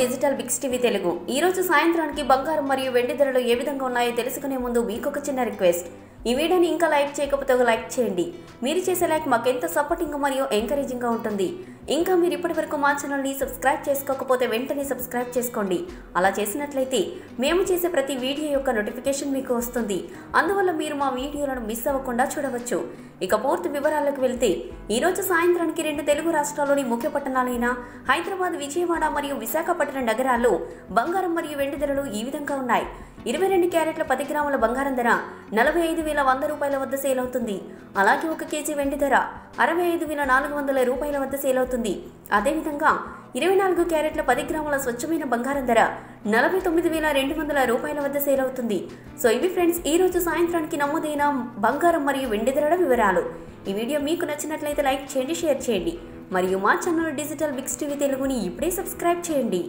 Digital Biks TV Telugu. ఈ రోజు సాయంత్రానికి బంగారం మరియు వెండి ధరలు ఏ విధంగా ఉన్నాయో తెలుసుకునే ముందు మీకు ఒక చిన్న రిక్వెస్ట్. ఈ వీడియోని ఇంకా లైక్ చేయకపోతే ఒక లైక్ చేయండి. మీరు చేసే లైక్ మాకెంత సపోర్టింగ్ మరియు ఎంకరేజింగ్గా ఉంటుంది. ఇంకా మీరు ఇప్పటి వరకు మా ఛానల్ని సబ్స్క్రైబ్ చేసుకోకపోతే వెంటనే సబ్స్క్రైబ్ చేసుకోండి. అలా చేసినట్లయితే మేము చేసే ప్రతి వీడియో యొక్క నోటిఫికేషన్ మీకు వస్తుంది. అందువల్ల మీరు మా వీడియోలను మిస్ అవ్వకుండా చూడవచ్చు. ఇక పూర్తి వివరాలకు వెళ్తే ఈరోజు సాయంత్రానికి రెండు తెలుగు రాష్ట్రాల్లోని ముఖ్య పట్టణాలైన హైదరాబాద్ విజయవాడ మరియు విశాఖపట్నం నగరాల్లో బంగారం మరియు వెండి ధరలు ఈ విధంగా ఉన్నాయి. ఇరవై రెండు క్యారెట్ల పది గ్రాముల బంగారం ధర నలభై ఐదు వేల వంద రూపాయల వద్ద సేల్ అవుతుంది. అలాగే ఒక కేజీ వెండి ధర అరవై ఐదు వేల నాలుగు వందల రూపాయల వద్ద సేల్ అవుతుంది. అదేవిధంగా ఇరవై నాలుగు క్యారెట్ల పది గ్రాముల స్వచ్ఛమైన బంగారం ధర నలభై తొమ్మిది వేల రెండు వందల రూపాయల వద్ద సేల్ అవుతుంది. సో ఇవి ఫ్రెండ్స్ ఈ రోజు సాయంత్రానికి నమోదైన బంగారం మరియు వెండి ధరల వివరాలు. ఈ వీడియో మీకు నచ్చినట్లయితే లైక్ చేయండి షేర్ చేయండి. మరియు మా ఛానల్ డిజిటల్ బిగ్స్ టీవీ తెలుగుని ఇప్పుడే సబ్స్క్రైబ్ చేయండి.